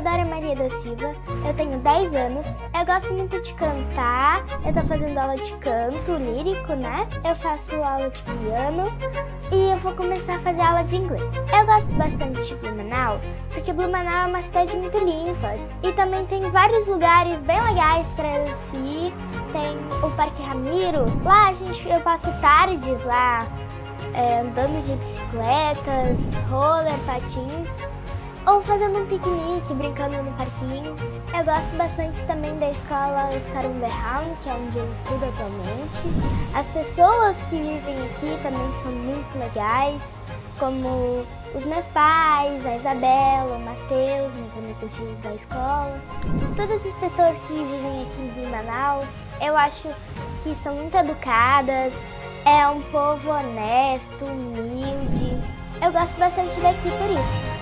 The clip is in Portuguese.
da Silva, eu tenho 10 anos, eu gosto muito de cantar, eu tô fazendo aula de canto lírico, né? Eu faço aula de piano e eu vou começar a fazer aula de inglês. Eu gosto bastante de Blumenau, porque Blumenau é uma cidade muito limpa e também tem vários lugares bem legais para se ir. Tem o Parque Ramiro, lá a gente, eu passo tardes lá, é, andando de bicicleta, roller, patins, fazendo um piquenique, brincando no parquinho. Eu gosto bastante também da escola Scarumberhaun, que é onde eu estudo atualmente. As pessoas que vivem aqui também são muito legais, como os meus pais, a Isabela, o Matheus, meus amigos de, da escola. Todas as pessoas que vivem aqui em Blumenau, eu acho que são muito educadas, é um povo honesto, humilde. Eu gosto bastante daqui por isso.